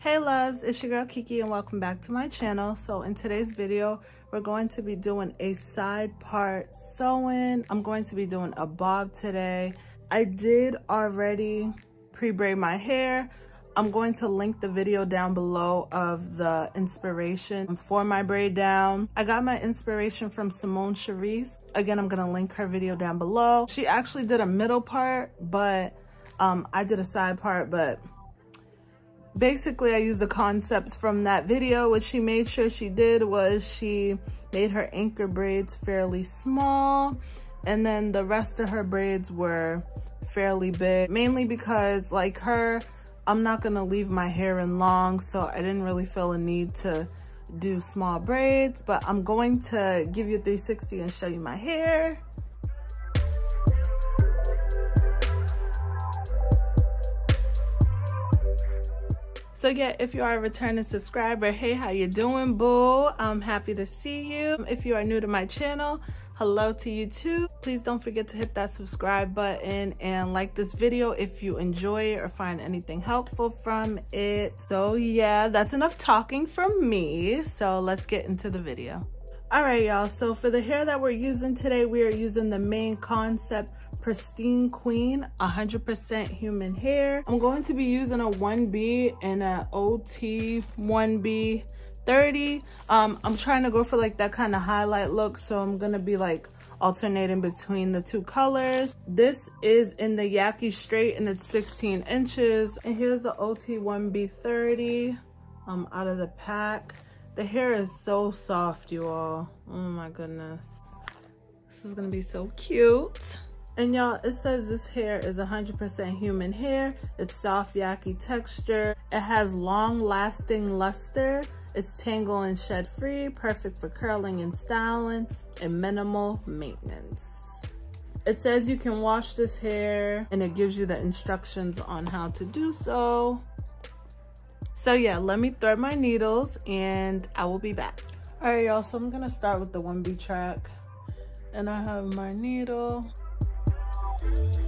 Hey loves, it's your girl Kiki and welcome back to my channel. So in today's video, we're going to be doing a side part sew in. I'm going to be doing a bob today. I did already pre-braid my hair. I'm going to link the video down below of the inspiration for my braid down. I got my inspiration from Simone Charisse. Again, I'm gonna link her video down below. She actually did a middle part, but um, I did a side part, but basically I used the concepts from that video. What she made sure she did was she made her anchor braids fairly small and then the rest of her braids were fairly big, mainly because like her, I'm not gonna leave my hair in long, so I didn't really feel a need to do small braids, but I'm going to give you 360 and show you my hair. So yeah, if you are a returning subscriber, hey, how you doing, boo? I'm happy to see you. If you are new to my channel, hello to you too. Please don't forget to hit that subscribe button and like this video if you enjoy it or find anything helpful from it. So yeah, that's enough talking from me. So let's get into the video. All right, y'all. So for the hair that we're using today, we are using the Mane Concept Pristine Queen 100% human hair. I'm going to be using a 1B and a OT 1B 30. Um, I'm trying to go for like that kind of highlight look. So I'm going to be like alternating between the two colors. This is in the Yaky Straight and it's 16 inches. And here's the OT 1B 30 um, out of the pack. The hair is so soft, you all. Oh my goodness. This is gonna be so cute. And y'all, it says this hair is 100% human hair. It's soft, yaki texture. It has long lasting luster. It's tangle and shed free, perfect for curling and styling, and minimal maintenance. It says you can wash this hair and it gives you the instructions on how to do so. So yeah, let me thread my needles and I will be back. All right, y'all, so I'm gonna start with the 1B track. And I have my needle. Thank you.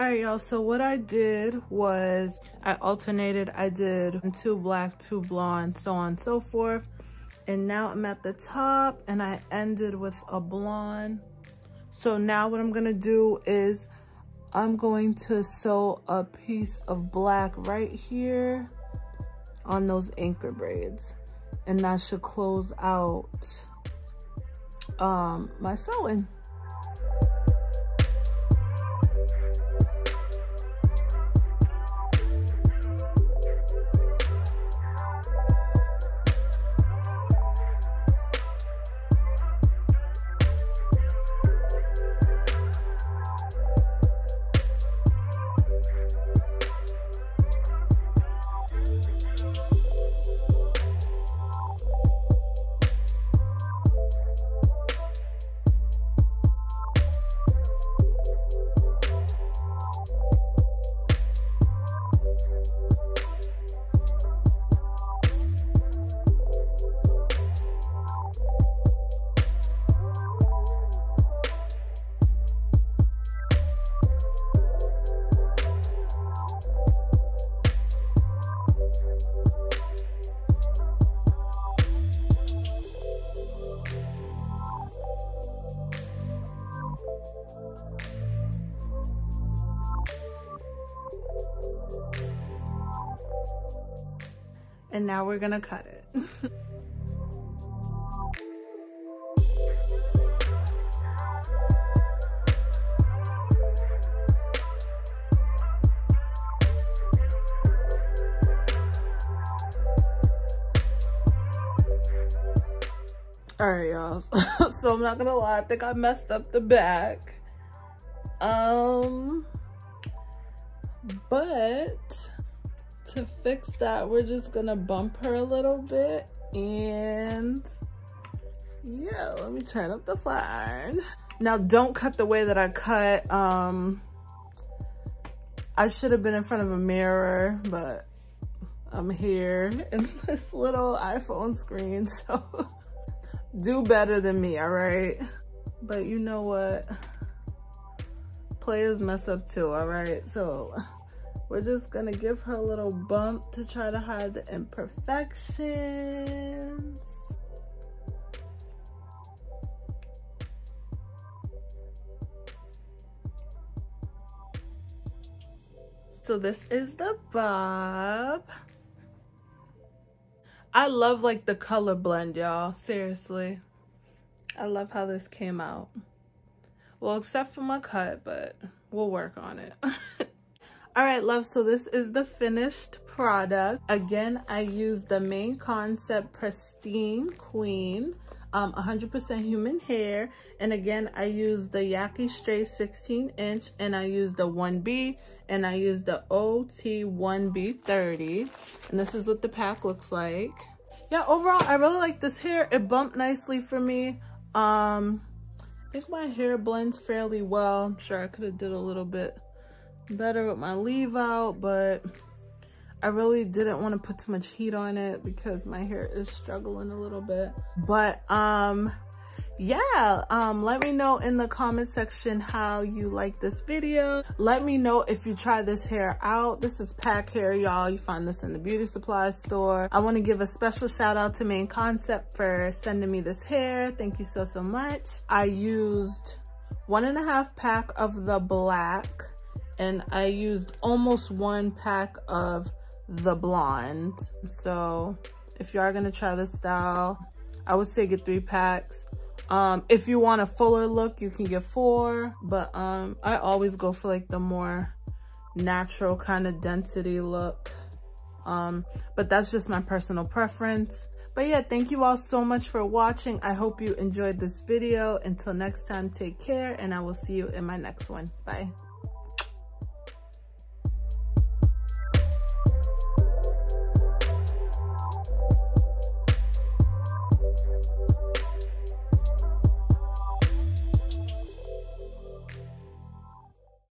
all right y'all so what i did was i alternated i did two black two blonde so on and so forth. And now i'm at the top and i ended with a blonde. So now what i'm gonna do is i'm going to sew a piece of black right here on those anchor braids. And that should close out um my sewing And now we're gonna cut it. all right y'all so i'm not gonna lie i think i messed up the back um but to fix that we're just gonna bump her a little bit and yeah let me turn up the flat iron now don't cut the way that i cut um i should have been in front of a mirror but i'm here in this little iphone screen so do better than me, all right? But you know what? Players mess up too, all right? So we're just gonna give her a little bump to try to hide the imperfections. So this is the bob. I love like the color blend, y'all. Seriously. I love how this came out. Well, except for my cut, but we'll work on it. All right, love, so this is the finished product. Again, I used the Mane Concept Pristine Queen, 100% um, human hair. And again, I used the Yaky Stray 16 inch and I used the 1B and I used the OT1B30. And this is what the pack looks like. Yeah, overall, I really like this hair. It bumped nicely for me. Um, I think my hair blends fairly well. I'm sure I could have did a little bit better with my leave out, but I really didn't want to put too much heat on it because my hair is struggling a little bit. But um, yeah um let me know in the comment section how you like this video. Let me know if you try this hair out. This is pack hair y'all. You find this in the beauty supply store. I want to give a special shout out to Mane Concept for sending me this hair. Thank you so so much. I used one and a half pack of the black and i used almost one pack of the blonde so if you are to try this style i would say get three packs um, if you want a fuller look, you can get four, but um, I always go for like the more natural kind of density look. Um, but that's just my personal preference. But yeah, thank you all so much for watching. I hope you enjoyed this video. Until next time, take care and I will see you in my next one. Bye.